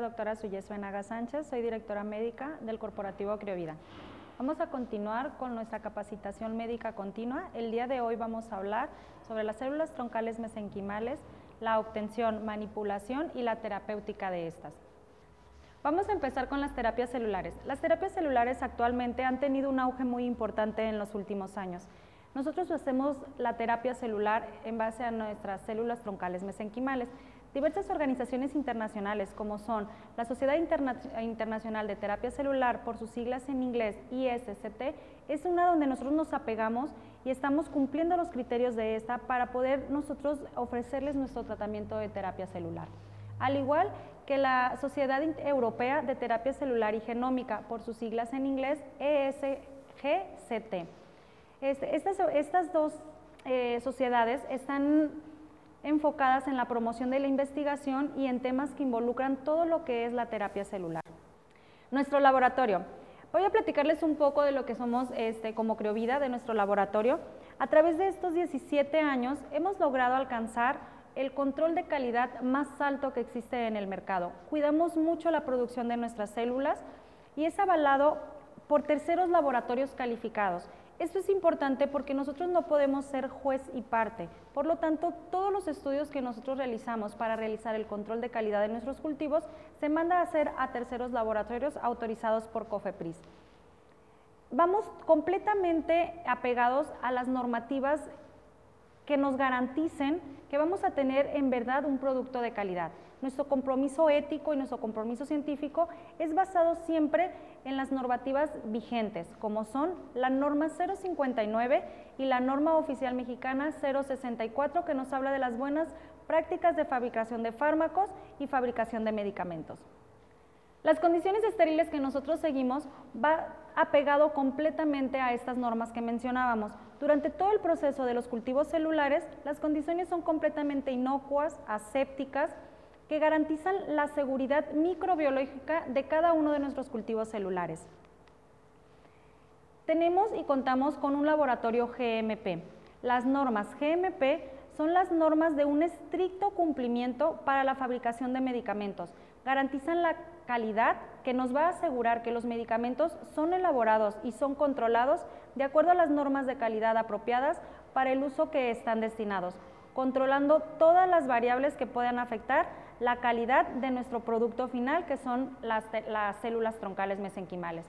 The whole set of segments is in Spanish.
doctora Suyes Benaga Sánchez, soy directora médica del Corporativo Criovida. Vamos a continuar con nuestra capacitación médica continua. El día de hoy vamos a hablar sobre las células troncales mesenquimales, la obtención, manipulación y la terapéutica de estas. Vamos a empezar con las terapias celulares. Las terapias celulares actualmente han tenido un auge muy importante en los últimos años. Nosotros hacemos la terapia celular en base a nuestras células troncales mesenquimales. Diversas organizaciones internacionales como son la Sociedad Internacional de Terapia Celular, por sus siglas en inglés ISCT, es una donde nosotros nos apegamos y estamos cumpliendo los criterios de esta para poder nosotros ofrecerles nuestro tratamiento de terapia celular. Al igual que la Sociedad Europea de Terapia Celular y Genómica, por sus siglas en inglés ESGCT. Este, estas, dos eh, sociedades están enfocadas en la promoción de la investigación y en temas que involucran todo lo que es la terapia celular. Nuestro laboratorio. Voy a platicarles un poco de lo que somos este, como Creovida, de nuestro laboratorio. A través de estos 17 años hemos logrado alcanzar el control de calidad más alto que existe en el mercado. Cuidamos mucho la producción de nuestras células y es avalado por terceros laboratorios calificados. Esto es importante porque nosotros no podemos ser juez y parte. Por lo tanto, todos los estudios que nosotros realizamos para realizar el control de calidad de nuestros cultivos se manda a hacer a terceros laboratorios autorizados por COFEPRIS. Vamos completamente apegados a las normativas que nos garanticen que vamos a tener en verdad un producto de calidad. Nuestro compromiso ético y nuestro compromiso científico es basado siempre en las normativas vigentes, como son la norma 059 y la norma oficial mexicana 064, que nos habla de las buenas prácticas de fabricación de fármacos y fabricación de medicamentos. Las condiciones estériles que nosotros seguimos va apegado completamente a estas normas que mencionábamos. Durante todo el proceso de los cultivos celulares, las condiciones son completamente inocuas, asépticas, que garantizan la seguridad microbiológica de cada uno de nuestros cultivos celulares. Tenemos y contamos con un laboratorio GMP. Las normas GMP son las normas de un estricto cumplimiento para la fabricación de medicamentos. Garantizan la calidad que nos va a asegurar que los medicamentos son elaborados y son controlados de acuerdo a las normas de calidad apropiadas para el uso que están destinados, controlando todas las variables que puedan afectar la calidad de nuestro producto final, que son las, células troncales mesenquimales.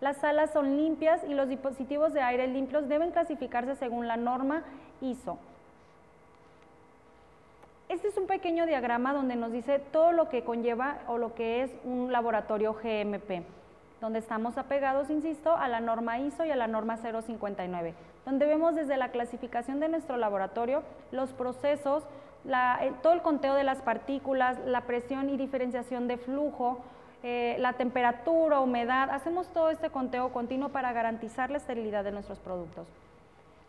Las salas son limpias y los dispositivos de aire limpios deben clasificarse según la norma ISO. Este es un pequeño diagrama donde nos dice todo lo que conlleva o lo que es un laboratorio GMP, donde estamos apegados, insisto, a la norma ISO y a la norma 059, donde vemos desde la clasificación de nuestro laboratorio los procesos, todo el conteo de las partículas, la presión y diferenciación de flujo, eh, la temperatura, humedad, hacemos todo este conteo continuo para garantizar la esterilidad de nuestros productos.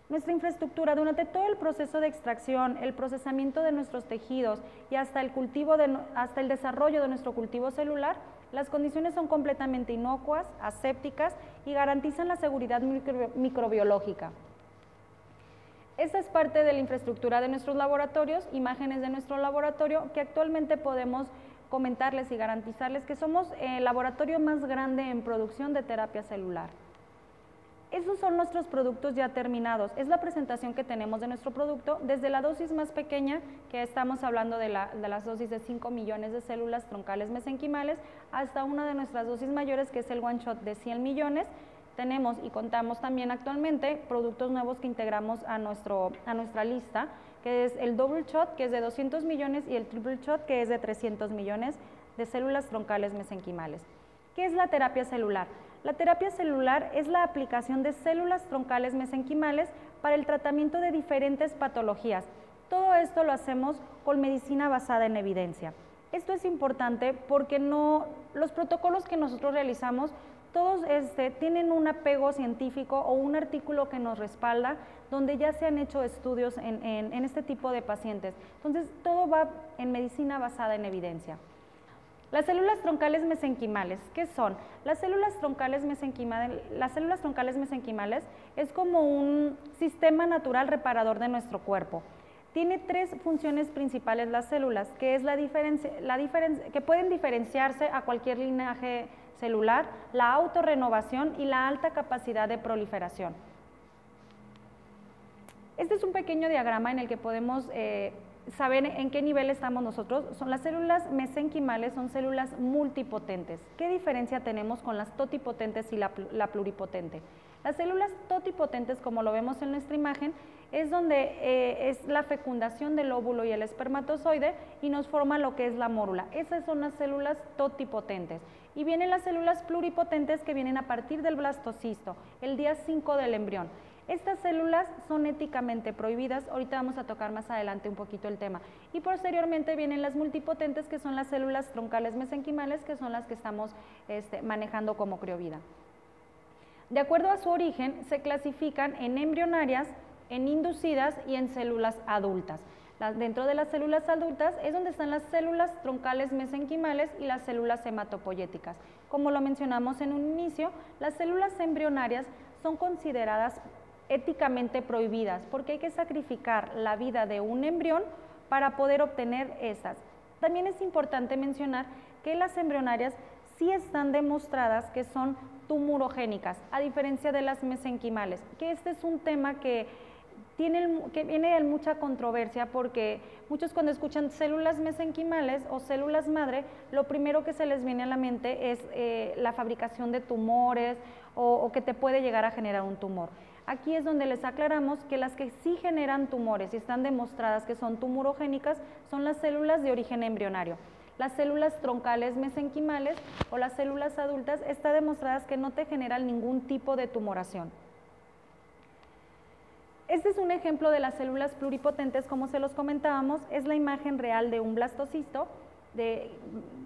Nuestra infraestructura durante todo el proceso de extracción, el procesamiento de nuestros tejidos y hasta el, cultivo hasta el desarrollo de nuestro cultivo celular, las condiciones son completamente inocuas, asépticas y garantizan la seguridad microbiológica. Esta es parte de la infraestructura de nuestros laboratorios, imágenes de nuestro laboratorio que actualmente podemos comentarles y garantizarles que somos el laboratorio más grande en producción de terapia celular. Esos son nuestros productos ya terminados. Es la presentación que tenemos de nuestro producto desde la dosis más pequeña, que estamos hablando de, de las dosis de 5 millones de células troncales mesenquimales, hasta una de nuestras dosis mayores, que es el one shot de 100 millones, tenemos y contamos también actualmente productos nuevos que integramos a, nuestro, a nuestra lista, que es el double shot, que es de 200 millones, y el triple shot, que es de 300 millones de células troncales mesenquimales. ¿Qué es la terapia celular? La terapia celular es la aplicación de células troncales mesenquimales para el tratamiento de diferentes patologías. Todo esto lo hacemos con medicina basada en evidencia. Esto es importante porque no, los protocolos que nosotros realizamos todos este, tienen un apego científico o un artículo que nos respalda donde ya se han hecho estudios en, este tipo de pacientes. Entonces, todo va en medicina basada en evidencia. Las células troncales mesenquimales, ¿qué son? Las células troncales mesenquimales, las es como un sistema natural reparador de nuestro cuerpo. Tiene tres funciones principales las células, que, es la la que pueden diferenciarse a cualquier linaje celular, la autorrenovación y la alta capacidad de proliferación. Este es un pequeño diagrama en el que podemos eh, saber en qué nivel estamos nosotros. Son las células mesenquimales, son células multipotentes. ¿Qué diferencia tenemos con las totipotentes y la, pluripotente? Las células totipotentes, como lo vemos en nuestra imagen, es donde eh, es la fecundación del óvulo y el espermatozoide y nos forma lo que es la mórula. Esas son las células totipotentes. Y vienen las células pluripotentes que vienen a partir del blastocisto, el día 5 del embrión. Estas células son éticamente prohibidas, ahorita vamos a tocar más adelante un poquito el tema. Y posteriormente vienen las multipotentes, que son las células troncales mesenquimales, que son las que estamos este, manejando como criovida. De acuerdo a su origen, se clasifican en embrionarias, en inducidas y en células adultas. Dentro de las células adultas es donde están las células troncales mesenquimales y las células hematopoyéticas. Como lo mencionamos en un inicio, las células embrionarias son consideradas éticamente prohibidas, porque hay que sacrificar la vida de un embrión para poder obtener esas. También es importante mencionar que las embrionarias sí están demostradas que son tumorogénicas, a diferencia de las mesenquimales, que este es un tema que, tiene, que viene de mucha controversia porque muchos cuando escuchan células mesenquimales o células madre, lo primero que se les viene a la mente es eh, la fabricación de tumores o que te puede llegar a generar un tumor. Aquí es donde les aclaramos que las que sí generan tumores y están demostradas que son tumorogénicas son las células de origen embrionario. Las células troncales mesenquimales o las células adultas está demostradas que no te generan ningún tipo de tumoración. Este es un ejemplo de las células pluripotentes, como se los comentábamos, es la imagen real de un blastocisto,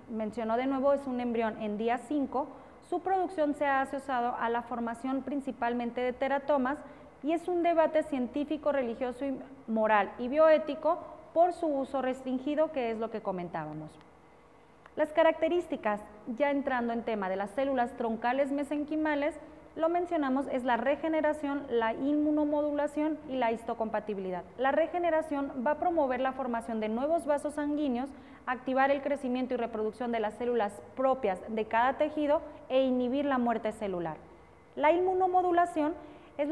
mencionó de nuevo, es un embrión en día 5, su producción se ha asociado a la formación principalmente de teratomas y es un debate científico, religioso moral y bioético por su uso restringido, que es lo que comentábamos. Las características, ya entrando en tema de las células troncales mesenquimales, lo mencionamos, es la regeneración, la inmunomodulación y la histocompatibilidad. La regeneración va a promover la formación de nuevos vasos sanguíneos, activar el crecimiento y reproducción de las células propias de cada tejido e inhibir la muerte celular. La inmunomodulación es,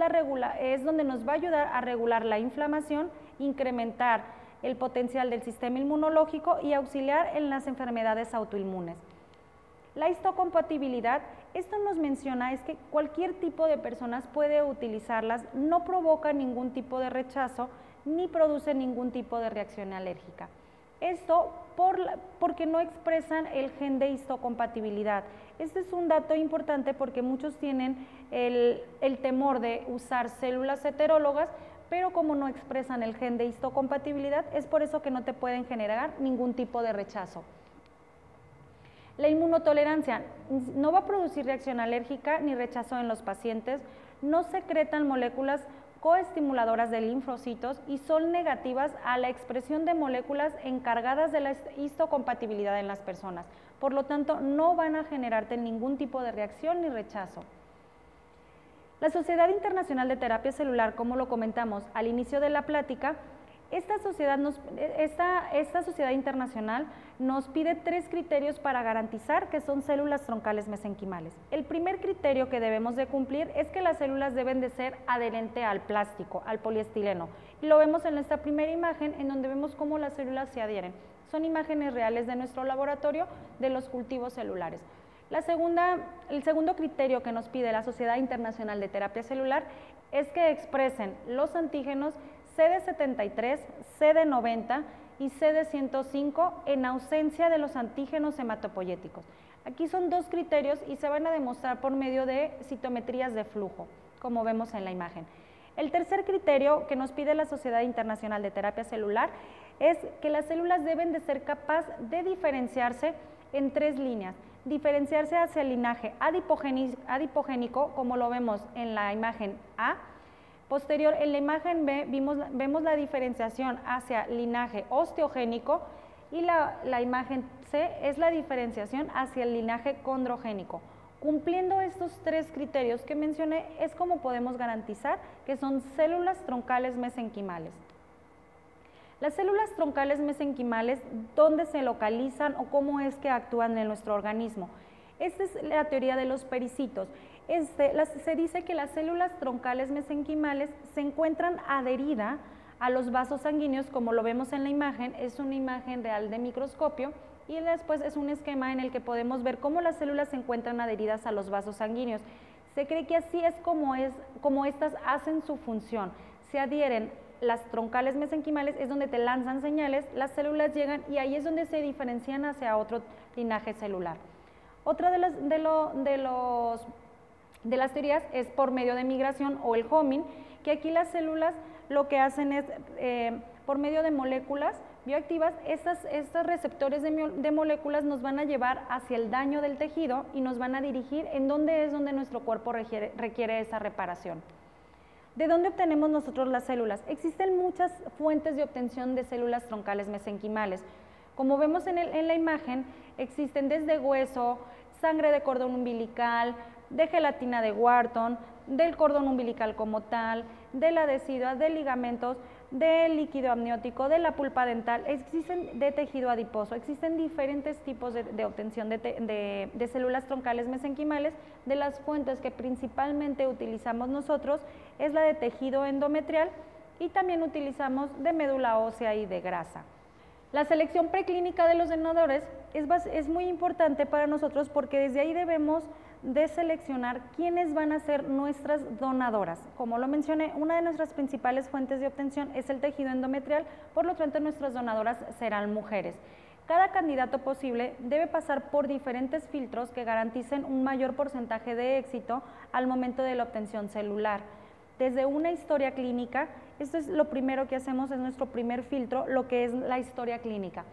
es donde nos va a ayudar a regular la inflamación, incrementar el potencial del sistema inmunológico y auxiliar en las enfermedades autoinmunes. La histocompatibilidad, esto nos menciona es que cualquier tipo de personas puede utilizarlas, no provoca ningún tipo de rechazo ni produce ningún tipo de reacción alérgica. Esto porque no expresan el gen de histocompatibilidad. Este es un dato importante porque muchos tienen el temor de usar células heterólogas, pero como no expresan el gen de histocompatibilidad, es por eso que no te pueden generar ningún tipo de rechazo. La inmunotolerancia no va a producir reacción alérgica ni rechazo en los pacientes, no secretan moléculas coestimuladoras de linfocitos y son negativas a la expresión de moléculas encargadas de la histocompatibilidad en las personas. Por lo tanto, no van a generarte ningún tipo de reacción ni rechazo. La Sociedad Internacional de Terapia Celular, como lo comentamos al inicio de la plática, esta sociedad, esta, sociedad internacional nos pide tres criterios para garantizar que son células troncales mesenquimales. El primer criterio que debemos de cumplir es que las células deben de ser adherente al plástico, al poliestileno. Lo vemos en esta primera imagen en donde vemos cómo las células se adhieren. Son imágenes reales de nuestro laboratorio de los cultivos celulares. La segunda, el segundo criterio que nos pide la Sociedad Internacional de Terapia Celular es que expresen los antígenos CD73, CD90 y CD105 en ausencia de los antígenos hematopoyéticos. Aquí son dos criterios y se van a demostrar por medio de citometrías de flujo, como vemos en la imagen. El tercer criterio que nos pide la Sociedad Internacional de Terapia Celular es que las células deben de ser capaces de diferenciarse en tres líneas. Diferenciarse hacia el linaje adipogénico, como lo vemos en la imagen A, Posterior, en la imagen B vemos la diferenciación hacia linaje osteogénico y la, la, imagen C es la diferenciación hacia el linaje condrogénico. Cumpliendo estos tres criterios que mencioné es como podemos garantizar que son células troncales mesenquimales. Las células troncales mesenquimales, ¿dónde se localizan o cómo es que actúan en nuestro organismo? Esta es la teoría de los pericitos. Este, se dice que las células troncales mesenquimales se encuentran adheridas a los vasos sanguíneos, como lo vemos en la imagen, es una imagen real de microscopio, y después es un esquema en el que podemos ver cómo las células se encuentran adheridas a los vasos sanguíneos. Se cree que así es como, es, como estas hacen su función. Se adhieren las troncales mesenquimales, es donde te lanzan señales, las células llegan y ahí es donde se diferencian hacia otro linaje celular. Otra de, las, de, los, de las teorías es por medio de migración o el homing, que aquí las células lo que hacen es, eh, por medio de moléculas, bioactivas, estas, estos receptores de, moléculas nos van a llevar hacia el daño del tejido y nos van a dirigir en dónde es donde nuestro cuerpo requiere, esa reparación. ¿De dónde obtenemos nosotros las células? Existen muchas fuentes de obtención de células troncales mesenquimales. Como vemos en la imagen, existen desde hueso, sangre de cordón umbilical, de gelatina de Wharton, del cordón umbilical como tal, de la decidua, de ligamentos, del líquido amniótico, de la pulpa dental, existen de tejido adiposo, existen diferentes tipos de, obtención de, de, células troncales mesenquimales, de las fuentes que principalmente utilizamos nosotros es la de tejido endometrial y también utilizamos de médula ósea y de grasa. La selección preclínica de los donadores es, es muy importante para nosotros porque desde ahí debemos de seleccionar quiénes van a ser nuestras donadoras. Como lo mencioné, una de nuestras principales fuentes de obtención es el tejido endometrial, por lo tanto nuestras donadoras serán mujeres. Cada candidato posible debe pasar por diferentes filtros que garanticen un mayor porcentaje de éxito al momento de la obtención celular. Desde una historia clínica, esto es lo primero que hacemos, es nuestro primer filtro, lo que es la historia clínica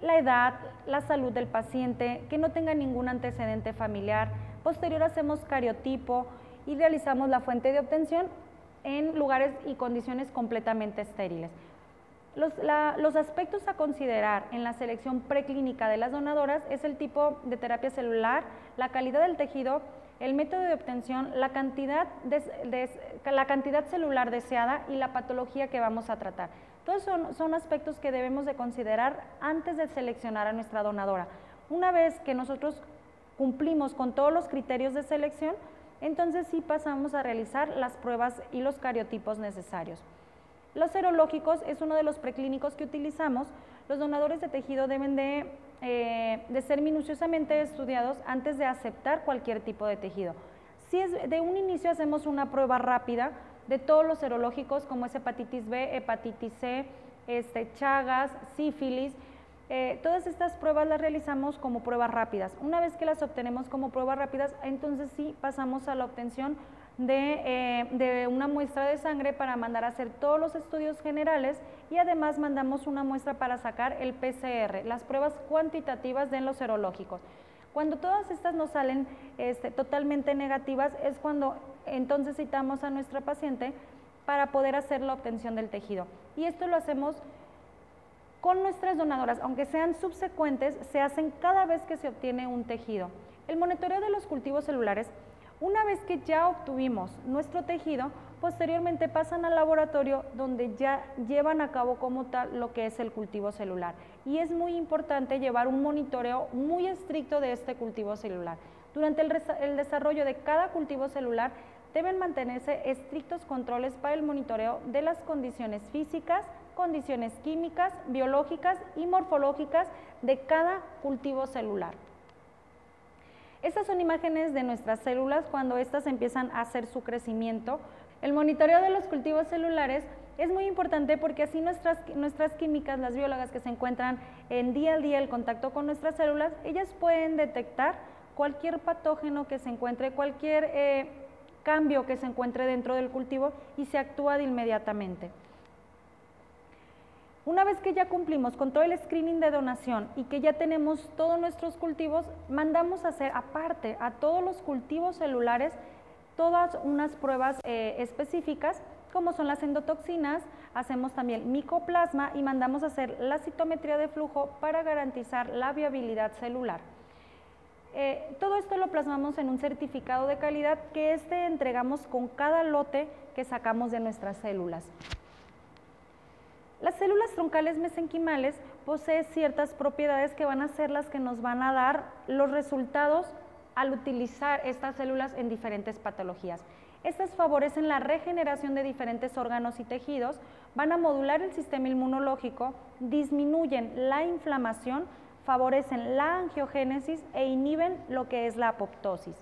la edad, la salud del paciente, que no tenga ningún antecedente familiar. Posterior hacemos cariotipo y realizamos la fuente de obtención en lugares y condiciones completamente estériles. Los, los, aspectos a considerar en la selección preclínica de las donadoras es el tipo de terapia celular, la calidad del tejido, el método de obtención, la cantidad, de, la cantidad celular deseada y la patología que vamos a tratar. Todos son, son aspectos que debemos de considerar antes de seleccionar a nuestra donadora. Una vez que nosotros cumplimos con todos los criterios de selección, entonces sí pasamos a realizar las pruebas y los cariotipos necesarios. Los serológicos es uno de los preclínicos que utilizamos. Los donadores de tejido deben de eh, ser minuciosamente estudiados antes de aceptar cualquier tipo de tejido. Si es de un inicio hacemos una prueba rápida de todos los serológicos como es hepatitis B, hepatitis C, este, chagas, sífilis, eh, todas estas pruebas las realizamos como pruebas rápidas. Una vez que las obtenemos como pruebas rápidas, entonces sí pasamos a la obtención eh, de, una muestra de sangre para mandar a hacer todos los estudios generales y además mandamos una muestra para sacar el PCR, las pruebas cuantitativas de los serológicos. Cuando todas estas nos salen este, totalmente negativas es cuando entonces citamos a nuestra paciente para poder hacer la obtención del tejido. Y esto lo hacemos con nuestras donadoras, aunque sean subsecuentes, se hacen cada vez que se obtiene un tejido. El monitoreo de los cultivos celulares una vez que ya obtuvimos nuestro tejido, posteriormente pasan al laboratorio donde ya llevan a cabo como tal lo que es el cultivo celular. Y es muy importante llevar un monitoreo muy estricto de este cultivo celular. Durante el, desarrollo de cada cultivo celular deben mantenerse estrictos controles para el monitoreo de las condiciones físicas, condiciones químicas, biológicas y morfológicas de cada cultivo celular. Estas son imágenes de nuestras células cuando éstas empiezan a hacer su crecimiento. El monitoreo de los cultivos celulares es muy importante porque así nuestras, nuestras químicas, las biólogas que se encuentran en día a día el contacto con nuestras células, ellas pueden detectar cualquier patógeno que se encuentre, cualquier eh, cambio que se encuentre dentro del cultivo y se actúa de inmediatamente. Una vez que ya cumplimos con todo el screening de donación y que ya tenemos todos nuestros cultivos, mandamos a hacer aparte a todos los cultivos celulares todas unas pruebas eh, específicas como son las endotoxinas, hacemos también micoplasma y mandamos a hacer la citometría de flujo para garantizar la viabilidad celular. Eh, todo esto lo plasmamos en un certificado de calidad que este entregamos con cada lote que sacamos de nuestras células. Las células troncales mesenquimales poseen ciertas propiedades que van a ser las que nos van a dar los resultados al utilizar estas células en diferentes patologías. Estas favorecen la regeneración de diferentes órganos y tejidos, van a modular el sistema inmunológico, disminuyen la inflamación, favorecen la angiogénesis e inhiben lo que es la apoptosis.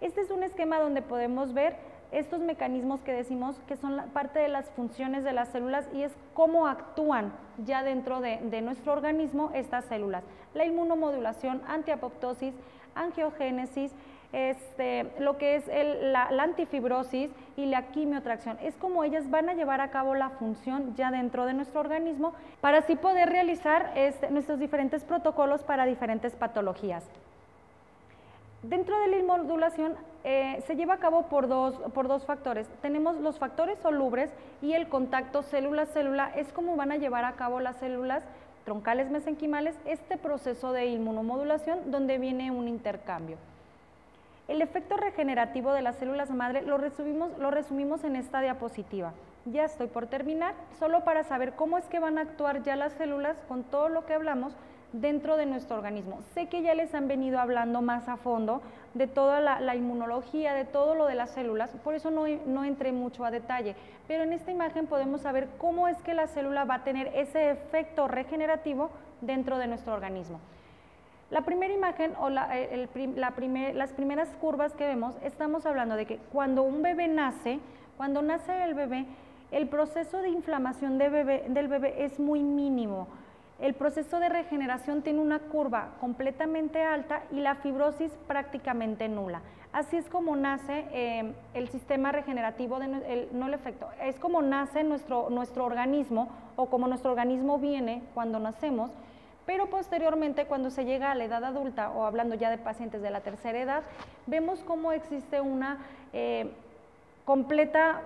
Este es un esquema donde podemos ver estos mecanismos que decimos que son parte de las funciones de las células y es cómo actúan ya dentro de, nuestro organismo estas células. La inmunomodulación, antiapoptosis, angiogénesis, este, lo que es la, antifibrosis y la quimiotracción. Es como ellas van a llevar a cabo la función ya dentro de nuestro organismo para así poder realizar este, nuestros diferentes protocolos para diferentes patologías. Dentro de la inmodulación eh, se lleva a cabo por dos, por dos factores. Tenemos los factores solubres y el contacto célula-célula. Es como van a llevar a cabo las células troncales mesenquimales este proceso de inmunomodulación donde viene un intercambio. El efecto regenerativo de las células madre lo resumimos, lo resumimos en esta diapositiva. Ya estoy por terminar, solo para saber cómo es que van a actuar ya las células con todo lo que hablamos dentro de nuestro organismo. Sé que ya les han venido hablando más a fondo de toda la, inmunología, de todo lo de las células, por eso no, no, entré mucho a detalle, pero en esta imagen podemos saber cómo es que la célula va a tener ese efecto regenerativo dentro de nuestro organismo. La primera imagen o la, las primeras curvas que vemos, estamos hablando de que cuando un bebé nace, cuando nace el bebé, el proceso de inflamación del bebé es muy mínimo el proceso de regeneración tiene una curva completamente alta y la fibrosis prácticamente nula. Así es como nace eh, el sistema regenerativo, de, no el efecto, es como nace nuestro, nuestro organismo o como nuestro organismo viene cuando nacemos, pero posteriormente cuando se llega a la edad adulta o hablando ya de pacientes de la tercera edad, vemos cómo existe una eh, completa,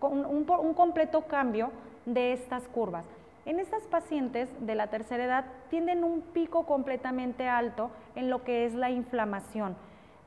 un completo cambio de estas curvas. En estas pacientes de la tercera edad tienen un pico completamente alto en lo que es la inflamación.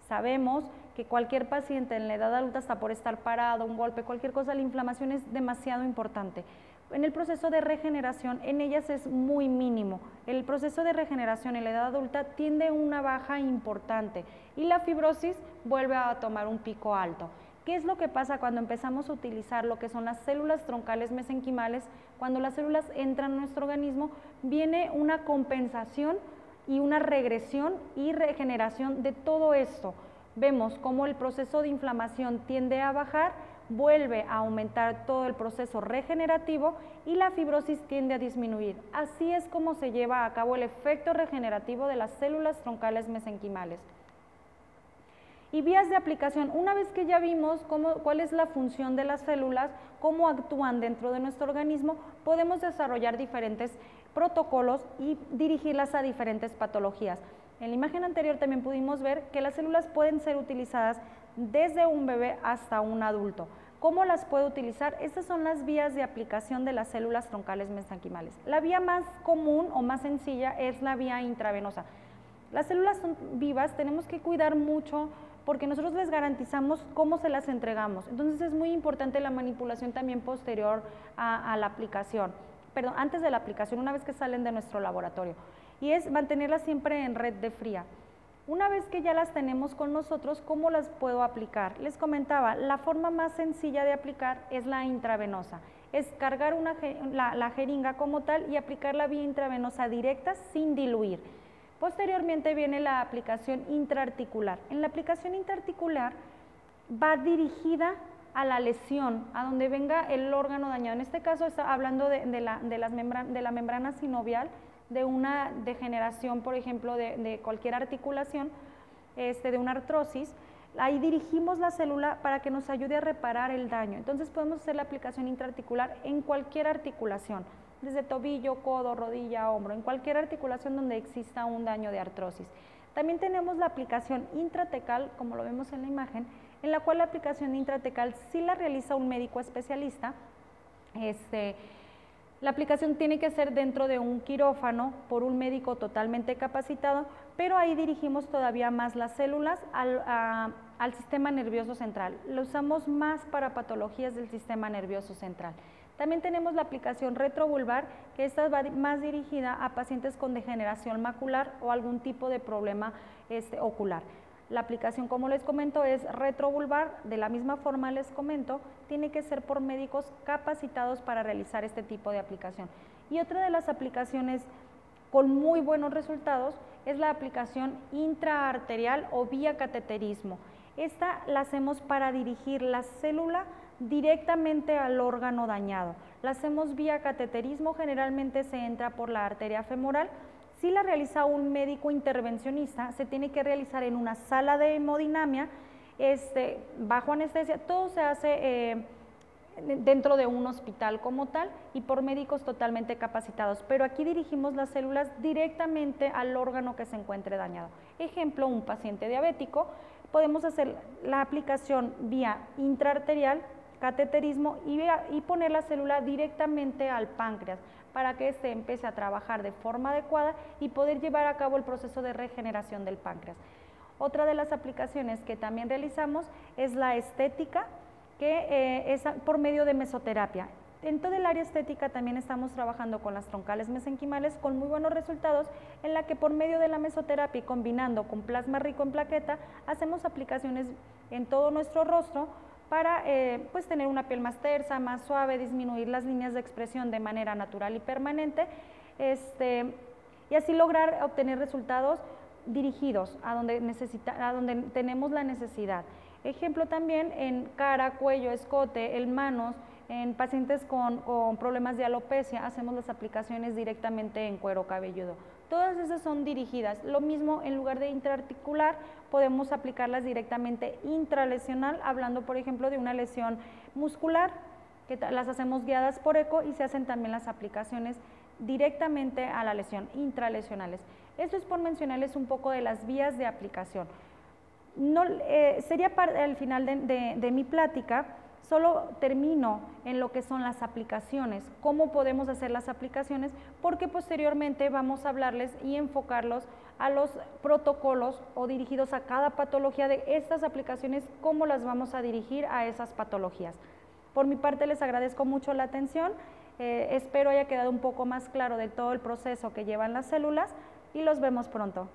Sabemos que cualquier paciente en la edad adulta está por estar parado, un golpe, cualquier cosa, la inflamación es demasiado importante. En el proceso de regeneración, en ellas es muy mínimo. El proceso de regeneración en la edad adulta tiende a una baja importante y la fibrosis vuelve a tomar un pico alto. ¿Qué es lo que pasa cuando empezamos a utilizar lo que son las células troncales mesenquimales? Cuando las células entran a nuestro organismo, viene una compensación y una regresión y regeneración de todo esto. Vemos cómo el proceso de inflamación tiende a bajar, vuelve a aumentar todo el proceso regenerativo y la fibrosis tiende a disminuir. Así es como se lleva a cabo el efecto regenerativo de las células troncales mesenquimales. Y vías de aplicación, una vez que ya vimos cuál es la función de las células, cómo actúan dentro de nuestro organismo, podemos desarrollar diferentes protocolos y dirigirlas a diferentes patologías. En la imagen anterior también pudimos ver que las células pueden ser utilizadas desde un bebé hasta un adulto. ¿Cómo las puedo utilizar? Estas son las vías de aplicación de las células troncales mesenquimales. La vía más común o más sencilla es la vía intravenosa. Las células son vivas, tenemos que cuidar mucho porque nosotros les garantizamos cómo se las entregamos. Entonces es muy importante la manipulación también posterior a, la aplicación, perdón, antes de la aplicación, una vez que salen de nuestro laboratorio. Y es mantenerlas siempre en red de fría. Una vez que ya las tenemos con nosotros, ¿cómo las puedo aplicar? Les comentaba, la forma más sencilla de aplicar es la intravenosa. Es cargar la, la jeringa como tal y aplicar la vía intravenosa directa sin diluir. Posteriormente viene la aplicación intraarticular. En la aplicación intraarticular va dirigida a la lesión, a donde venga el órgano dañado. En este caso está hablando de, la, membrana sinovial, de una degeneración, por ejemplo, de, cualquier articulación, este, de una artrosis. Ahí dirigimos la célula para que nos ayude a reparar el daño. Entonces podemos hacer la aplicación intraarticular en cualquier articulación desde tobillo, codo, rodilla, hombro, en cualquier articulación donde exista un daño de artrosis. También tenemos la aplicación intratecal, como lo vemos en la imagen, en la cual la aplicación intratecal sí la realiza un médico especialista. Este, la aplicación tiene que ser dentro de un quirófano por un médico totalmente capacitado, pero ahí dirigimos todavía más las células a, al sistema nervioso central. Lo usamos más para patologías del sistema nervioso central. También tenemos la aplicación retrovulvar, que esta va más dirigida a pacientes con degeneración macular o algún tipo de problema este, ocular. La aplicación, como les comento, es retrovulvar. De la misma forma les comento, tiene que ser por médicos capacitados para realizar este tipo de aplicación. Y otra de las aplicaciones con muy buenos resultados es la aplicación intraarterial o vía cateterismo. Esta la hacemos para dirigir la célula directamente al órgano dañado. La hacemos vía cateterismo, generalmente se entra por la arteria femoral. Si la realiza un médico intervencionista, se tiene que realizar en una sala de hemodinamia, este, bajo anestesia, todo se hace eh, dentro de un hospital como tal y por médicos totalmente capacitados. Pero aquí dirigimos las células directamente al órgano que se encuentre dañado. Ejemplo, un paciente diabético, podemos hacer la aplicación vía intraarterial cateterismo y, poner la célula directamente al páncreas para que éste empiece a trabajar de forma adecuada y poder llevar a cabo el proceso de regeneración del páncreas. Otra de las aplicaciones que también realizamos es la estética, que eh, es por medio de mesoterapia. En todo el área estética también estamos trabajando con las troncales mesenquimales con muy buenos resultados en la que por medio de la mesoterapia y combinando con plasma rico en plaqueta hacemos aplicaciones en todo nuestro rostro para eh, pues tener una piel más tersa, más suave, disminuir las líneas de expresión de manera natural y permanente este, y así lograr obtener resultados dirigidos a donde, necesita, a donde tenemos la necesidad. Ejemplo también en cara, cuello, escote, en manos, en pacientes con, con problemas de alopecia hacemos las aplicaciones directamente en cuero cabelludo. Todas esas son dirigidas. Lo mismo en lugar de intraarticular, podemos aplicarlas directamente intralesional, hablando por ejemplo de una lesión muscular, que las hacemos guiadas por eco y se hacen también las aplicaciones directamente a la lesión, intralesionales. Esto es por mencionarles un poco de las vías de aplicación. No, eh, sería para, al final de mi plática Solo termino en lo que son las aplicaciones, cómo podemos hacer las aplicaciones, porque posteriormente vamos a hablarles y enfocarlos a los protocolos o dirigidos a cada patología de estas aplicaciones, cómo las vamos a dirigir a esas patologías. Por mi parte les agradezco mucho la atención, eh, espero haya quedado un poco más claro de todo el proceso que llevan las células y los vemos pronto.